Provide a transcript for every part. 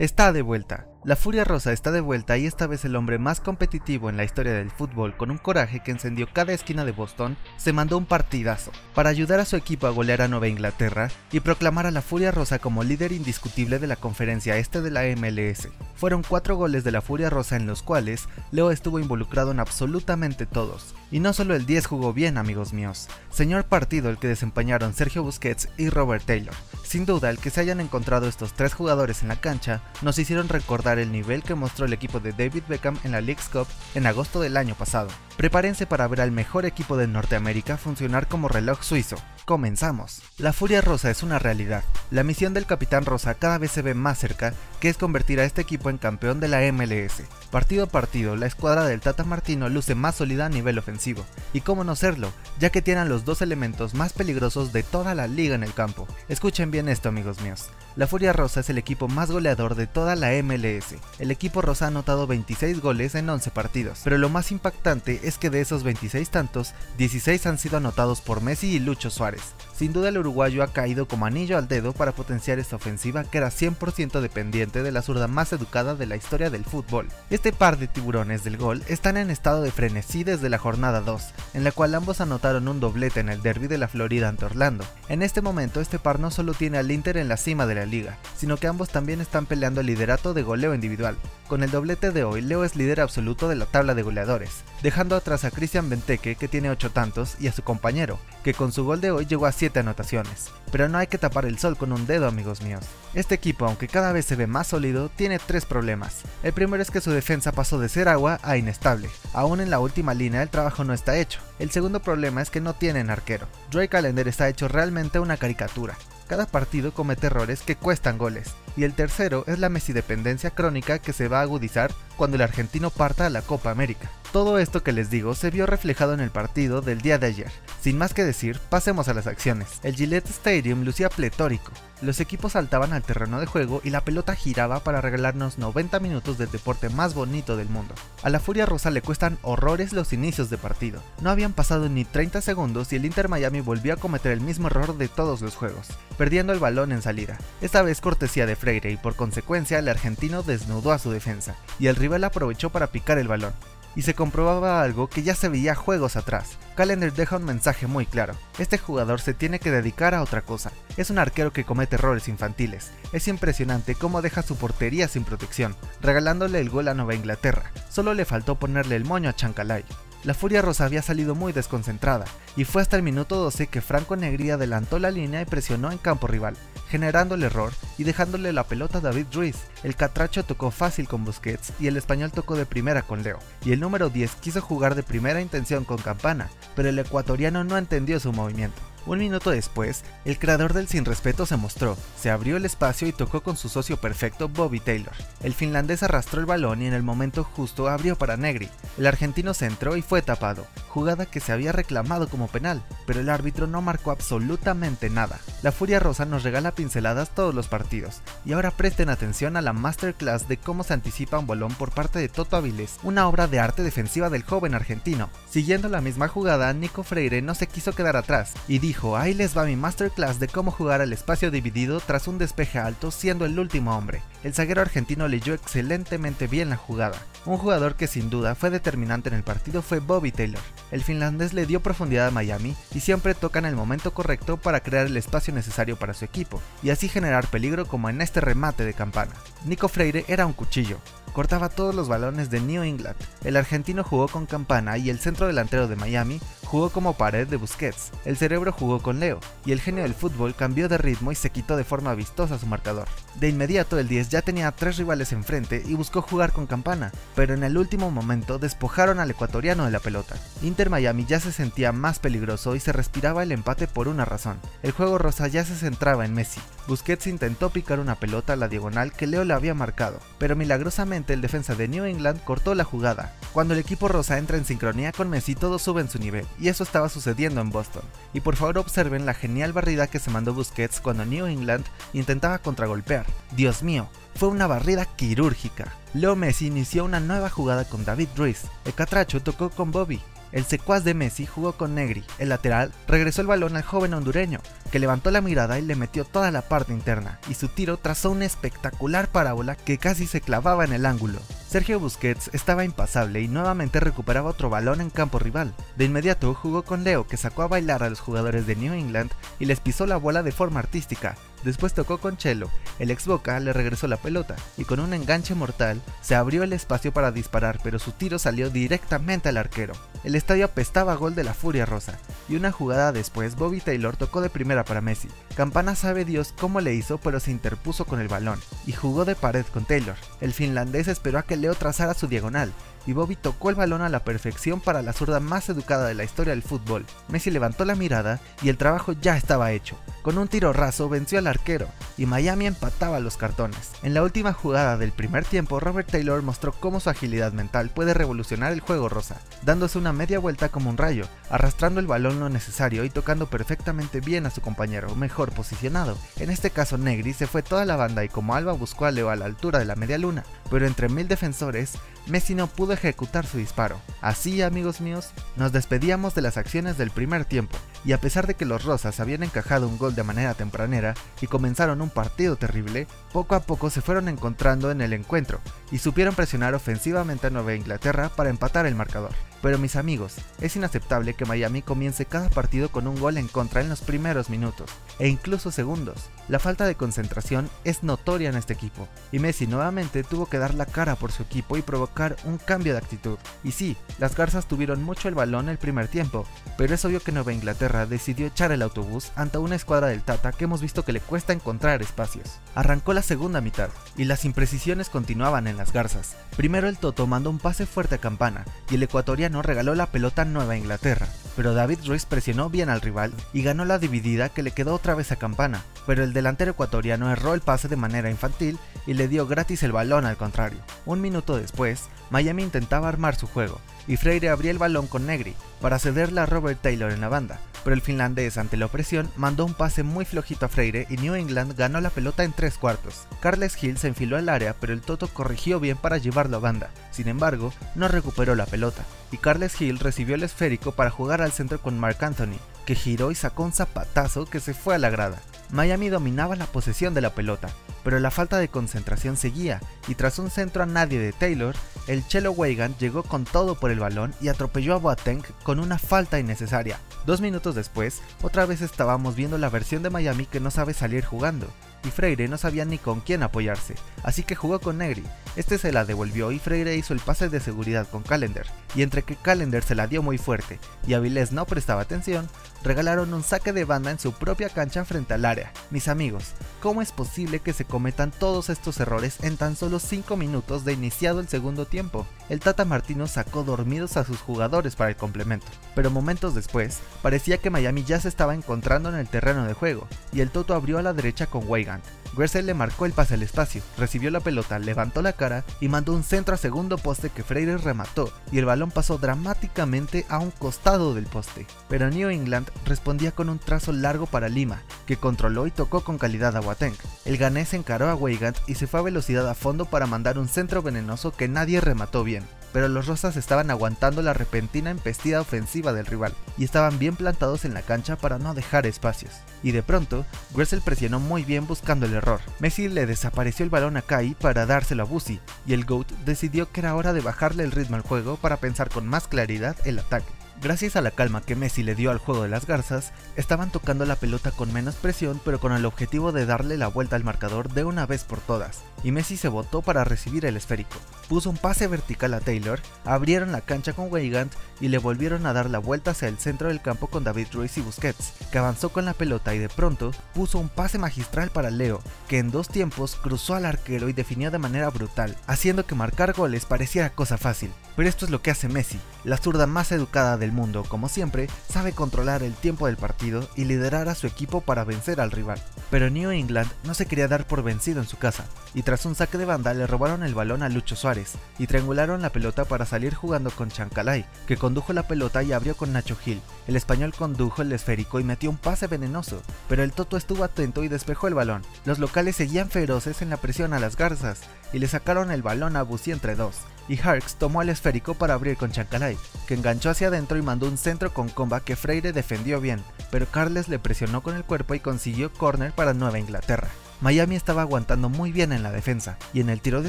está de vuelta. La Furia Rosa está de vuelta y esta vez el hombre más competitivo en la historia del fútbol, con un coraje que encendió cada esquina de Boston, se mandó un partidazo para ayudar a su equipo a golear a Nueva Inglaterra y proclamar a la Furia Rosa como líder indiscutible de la conferencia este de la MLS. Fueron cuatro goles de la Furia Rosa en los cuales Leo estuvo involucrado en absolutamente todos. Y no solo el 10 jugó bien, amigos míos. Señor partido el que desempeñaron Sergio Busquets y Robert Taylor. Sin duda, el que se hayan encontrado estos tres jugadores en la cancha nos hicieron recordar el nivel que mostró el equipo de David Beckham en la League's Cup en agosto del año pasado. Prepárense para ver al mejor equipo de Norteamérica funcionar como reloj suizo. Comenzamos. La Furia Rosa es una realidad. La misión del Capitán Rosa cada vez se ve más cerca, que es convertir a este equipo en campeón de la MLS. Partido a partido, la escuadra del Tata Martino luce más sólida a nivel ofensivo. Y cómo no serlo, ya que tienen los dos elementos más peligrosos de toda la liga en el campo. Escuchen bien esto amigos míos. La Furia Rosa es el equipo más goleador de toda la MLS. El equipo rosa ha anotado 26 goles en 11 partidos, pero lo más impactante es que de esos 26 tantos, 16 han sido anotados por Messi y Lucho Suárez. Cheers. Sin duda el uruguayo ha caído como anillo al dedo para potenciar esta ofensiva que era 100% dependiente de la zurda más educada de la historia del fútbol. Este par de tiburones del gol están en estado de frenesí desde la jornada 2, en la cual ambos anotaron un doblete en el derby de la Florida ante Orlando. En este momento este par no solo tiene al Inter en la cima de la liga, sino que ambos también están peleando el liderato de goleo individual. Con el doblete de hoy, Leo es líder absoluto de la tabla de goleadores, dejando atrás a Cristian Benteke que tiene 8 tantos y a su compañero, que con su gol de hoy llegó a 7 anotaciones. Pero no hay que tapar el sol con un dedo amigos míos. Este equipo, aunque cada vez se ve más sólido, tiene tres problemas. El primero es que su defensa pasó de ser agua a inestable. Aún en la última línea el trabajo no está hecho. El segundo problema es que no tienen arquero. Dre Calendar está hecho realmente una caricatura. Cada partido comete errores que cuestan goles. Y el tercero es la mesidependencia crónica que se va a agudizar cuando el argentino parta a la Copa América. Todo esto que les digo se vio reflejado en el partido del día de ayer. Sin más que decir, pasemos a las acciones. El Gillette Stadium lucía pletórico. Los equipos saltaban al terreno de juego y la pelota giraba para regalarnos 90 minutos del deporte más bonito del mundo. A la Furia Rosa le cuestan horrores los inicios de partido. No habían pasado ni 30 segundos y el Inter Miami volvió a cometer el mismo error de todos los juegos, perdiendo el balón en salida. Esta vez cortesía de Freire y por consecuencia el argentino desnudó a su defensa, y el rival aprovechó para picar el balón y se comprobaba algo que ya se veía juegos atrás. Calendar deja un mensaje muy claro. Este jugador se tiene que dedicar a otra cosa. Es un arquero que comete errores infantiles. Es impresionante cómo deja su portería sin protección, regalándole el gol a Nueva Inglaterra. Solo le faltó ponerle el moño a Chancalay. La Furia Rosa había salido muy desconcentrada, y fue hasta el minuto 12 que Franco Negri adelantó la línea y presionó en campo rival, generando el error y dejándole la pelota a David Ruiz. El catracho tocó fácil con Busquets y el español tocó de primera con Leo, y el número 10 quiso jugar de primera intención con Campana, pero el ecuatoriano no entendió su movimiento. Un minuto después, el creador del sin respeto se mostró, se abrió el espacio y tocó con su socio perfecto Bobby Taylor. El finlandés arrastró el balón y en el momento justo abrió para Negri. El argentino se entró y fue tapado, jugada que se había reclamado como penal, pero el árbitro no marcó absolutamente nada. La Furia Rosa nos regala pinceladas todos los partidos, y ahora presten atención a la masterclass de cómo se anticipa un balón por parte de Toto Avilés, una obra de arte defensiva del joven argentino. Siguiendo la misma jugada, Nico Freire no se quiso quedar atrás y dijo, ahí les va mi masterclass de cómo jugar al espacio dividido tras un despeje alto siendo el último hombre. El zaguero argentino leyó excelentemente bien la jugada. Un jugador que sin duda fue determinante en el partido fue Bobby Taylor. El finlandés le dio profundidad a Miami y siempre toca en el momento correcto para crear el espacio necesario para su equipo, y así generar peligro como en este remate de campana. Nico Freire era un cuchillo, cortaba todos los balones de New England. El argentino jugó con Campana y el centro delantero de Miami jugó como pared de Busquets. El cerebro jugó con Leo y el genio del fútbol cambió de ritmo y se quitó de forma vistosa su marcador. De inmediato el 10 ya tenía tres rivales enfrente y buscó jugar con Campana, pero en el último momento despojaron al ecuatoriano de la pelota. Inter Miami ya se sentía más peligroso y se respiraba el empate por una razón. El juego rosa ya se centraba en Messi. Busquets intentó picar una pelota a la diagonal que Leo le había marcado, pero milagrosamente el defensa de New England cortó la jugada. Cuando el equipo rosa entra en sincronía con Messi todos suben su nivel, y eso estaba sucediendo en Boston. Y por favor observen la genial barrida que se mandó Busquets cuando New England intentaba contragolpear. Dios mío, fue una barrida quirúrgica. Leo Messi inició una nueva jugada con David Ruiz. El catracho tocó con Bobby. El secuaz de Messi jugó con Negri, el lateral regresó el balón al joven hondureño, que levantó la mirada y le metió toda la parte interna, y su tiro trazó una espectacular parábola que casi se clavaba en el ángulo. Sergio Busquets estaba impasable y nuevamente recuperaba otro balón en campo rival. De inmediato jugó con Leo, que sacó a bailar a los jugadores de New England y les pisó la bola de forma artística, Después tocó con Chelo, el ex Boca le regresó la pelota y con un enganche mortal se abrió el espacio para disparar, pero su tiro salió directamente al arquero. El estadio apestaba a gol de la Furia Rosa y una jugada después Bobby Taylor tocó de primera para Messi. Campana sabe Dios cómo le hizo, pero se interpuso con el balón y jugó de pared con Taylor. El finlandés esperó a que Leo trazara su diagonal y Bobby tocó el balón a la perfección para la zurda más educada de la historia del fútbol. Messi levantó la mirada y el trabajo ya estaba hecho. Con un tiro raso venció al arquero y Miami empataba los cartones. En la última jugada del primer tiempo, Robert Taylor mostró cómo su agilidad mental puede revolucionar el juego rosa, dándose una media vuelta como un rayo, arrastrando el balón lo necesario y tocando perfectamente bien a su compañero, mejor posicionado. En este caso Negri se fue toda la banda y como Alba buscó a Leo a la altura de la media luna, pero entre mil defensores, Messi no pudo ejecutar su disparo. Así, amigos míos, nos despedíamos de las acciones del primer tiempo, y a pesar de que los Rosas habían encajado un gol de manera tempranera y comenzaron un partido terrible, poco a poco se fueron encontrando en el encuentro y supieron presionar ofensivamente a Nueva Inglaterra para empatar el marcador. Pero mis amigos, es inaceptable que Miami comience cada partido con un gol en contra en los primeros minutos, e incluso segundos. La falta de concentración es notoria en este equipo, y Messi nuevamente tuvo que dar la cara por su equipo y provocar un cambio de actitud. Y sí, las Garzas tuvieron mucho el balón el primer tiempo, pero es obvio que Nueva Inglaterra decidió echar el autobús ante una escuadra del Tata que hemos visto que le cuesta encontrar espacios. Arrancó la segunda mitad, y las imprecisiones continuaban en las Garzas. Primero el Toto mandó un pase fuerte a Campana, y el ecuatoriano regaló la pelota a Nueva Inglaterra, pero David Ruiz presionó bien al rival y ganó la dividida que le quedó otra vez a Campana, pero el delantero ecuatoriano erró el pase de manera infantil y le dio gratis el balón al contrario. Un minuto después, Miami intentaba armar su juego, y Freire abría el balón con Negri para cederle a Robert Taylor en la banda, pero el finlandés ante la opresión mandó un pase muy flojito a Freire y New England ganó la pelota en tres cuartos. Carles Hill se enfiló al área pero el Toto corrigió bien para llevarlo a banda, sin embargo no recuperó la pelota, y Carles Hill recibió el esférico para jugar al centro con Mark Anthony, que giró y sacó un zapatazo que se fue a la grada. Miami dominaba la posesión de la pelota, pero la falta de concentración seguía, y tras un centro a nadie de Taylor, el Chelo Weigand llegó con todo por el balón y atropelló a Boateng con una falta innecesaria. Dos minutos después, otra vez estábamos viendo la versión de Miami que no sabe salir jugando, y Freire no sabía ni con quién apoyarse, así que jugó con Negri. Este se la devolvió y Freire hizo el pase de seguridad con Calendar, y entre que Calendar se la dio muy fuerte y Avilés no prestaba atención, regalaron un saque de banda en su propia cancha frente al área. Mis amigos, ¿cómo es posible que se cometan todos estos errores en tan solo 5 minutos de iniciado el segundo tiempo? El Tata Martino sacó dormidos a sus jugadores para el complemento, pero momentos después, parecía que Miami ya se estaba encontrando en el terreno de juego, y el Toto abrió a la derecha con Weigand, Gressel le marcó el pase al espacio, recibió la pelota, levantó la cara y mandó un centro a segundo poste que Freire remató y el balón pasó dramáticamente a un costado del poste. Pero New England respondía con un trazo largo para Lima, que controló y tocó con calidad a Boateng. El ganés encaró a Weigand y se fue a velocidad a fondo para mandar un centro venenoso que nadie remató bien pero los rosas estaban aguantando la repentina embestida ofensiva del rival y estaban bien plantados en la cancha para no dejar espacios. Y de pronto, Gressel presionó muy bien buscando el error. Messi le desapareció el balón a Kai para dárselo a Busi, y el GOAT decidió que era hora de bajarle el ritmo al juego para pensar con más claridad el ataque. Gracias a la calma que Messi le dio al juego de las garzas, estaban tocando la pelota con menos presión pero con el objetivo de darle la vuelta al marcador de una vez por todas, y Messi se botó para recibir el esférico. Puso un pase vertical a Taylor, abrieron la cancha con Weigand y le volvieron a dar la vuelta hacia el centro del campo con David Ruiz y Busquets, que avanzó con la pelota y de pronto puso un pase magistral para Leo, que en dos tiempos cruzó al arquero y definió de manera brutal, haciendo que marcar goles pareciera cosa fácil. Pero esto es lo que hace Messi, la zurda más educada mundo, como siempre, sabe controlar el tiempo del partido y liderar a su equipo para vencer al rival. Pero New England no se quería dar por vencido en su casa, y tras un saque de banda le robaron el balón a Lucho Suárez, y triangularon la pelota para salir jugando con Chancalay, que condujo la pelota y abrió con Nacho Gil. El español condujo el esférico y metió un pase venenoso, pero el Toto estuvo atento y despejó el balón. Los locales seguían feroces en la presión a las garzas, y le sacaron el balón a Busi entre dos, y Harks tomó el esférico para abrir con Chancalay, que enganchó hacia adentro y mandó un centro con comba que Freire defendió bien, pero Carles le presionó con el cuerpo y consiguió corner para Nueva Inglaterra. Miami estaba aguantando muy bien en la defensa, y en el tiro de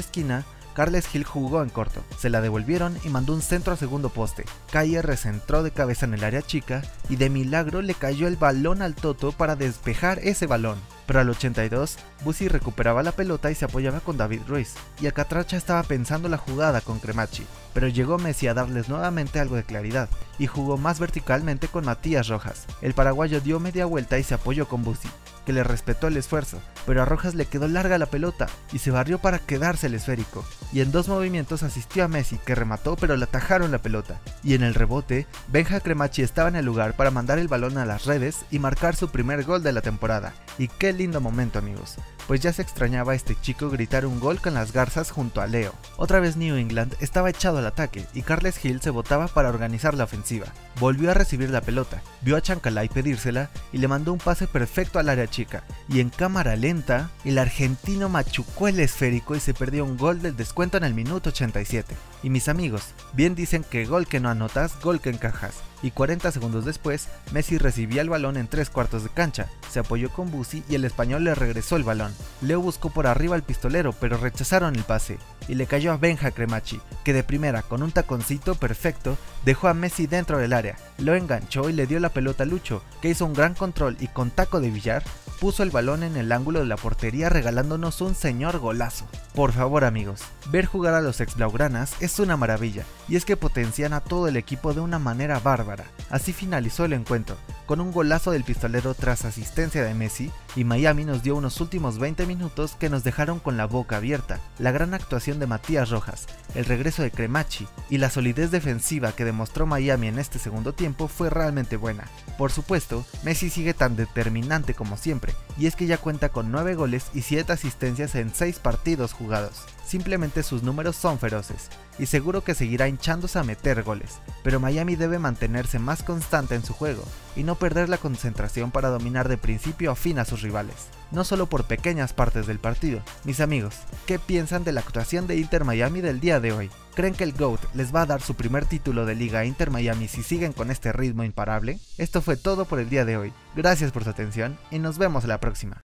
esquina, Carles Hill jugó en corto, se la devolvieron y mandó un centro a segundo poste. Calle recentró de cabeza en el área chica y de milagro le cayó el balón al Toto para despejar ese balón. Pero al 82, Busi recuperaba la pelota y se apoyaba con David Ruiz, y Acatracha estaba pensando la jugada con Cremachi, pero llegó Messi a darles nuevamente algo de claridad, y jugó más verticalmente con Matías Rojas. El paraguayo dio media vuelta y se apoyó con Busi, que le respetó el esfuerzo, pero a Rojas le quedó larga la pelota y se barrió para quedarse el esférico, y en dos movimientos asistió a Messi que remató pero le atajaron la pelota, y en el rebote, Benja Cremachi estaba en el lugar para mandar el balón a las redes y marcar su primer gol de la temporada, y qué lindo momento amigos, pues ya se extrañaba a este chico gritar un gol con las garzas junto a Leo. Otra vez New England estaba echado al ataque y Carles Hill se botaba para organizar la ofensiva. Volvió a recibir la pelota, vio a Chancalay pedírsela y le mandó un pase perfecto al área chica, y en cámara lenta, el argentino machucó el esférico y se perdió un gol del descuento en el minuto 87. Y mis amigos, bien dicen que gol que no anotas, gol que encajas. Y 40 segundos después, Messi recibía el balón en tres cuartos de cancha, se apoyó con Busi y el español le regresó el balón. Leo buscó por arriba al pistolero, pero rechazaron el pase, y le cayó a Benja Cremachi, que de primera, con un taconcito perfecto, dejó a Messi dentro del área, lo enganchó y le dio la pelota a Lucho, que hizo un gran control y con taco de billar, puso el balón en el ángulo de la portería regalándonos un señor golazo. Por favor amigos, ver jugar a los ex Blaugranas es una maravilla, y es que potencian a todo el equipo de una manera bárbara. Así finalizó el encuentro, con un golazo del pistolero tras asistencia de Messi, y Miami nos dio unos últimos 20 minutos que nos dejaron con la boca abierta. La gran actuación de Matías Rojas, el regreso de Cremachi y la solidez defensiva que demostró Miami en este segundo tiempo fue realmente buena. Por supuesto, Messi sigue tan determinante como siempre, y es que ya cuenta con 9 goles y 7 asistencias en 6 partidos jugados. Simplemente sus números son feroces, y seguro que seguirá hinchándose a meter goles, pero Miami debe mantenerse más constante en su juego, y no perder la concentración para dominar de principio a fin a sus rivales, no solo por pequeñas partes del partido. Mis amigos, ¿qué piensan de la actuación de Inter Miami del día de hoy? ¿Creen que el GOAT les va a dar su primer título de liga a Inter Miami si siguen con este ritmo imparable? Esto fue todo por el día de hoy, gracias por su atención y nos vemos la próxima.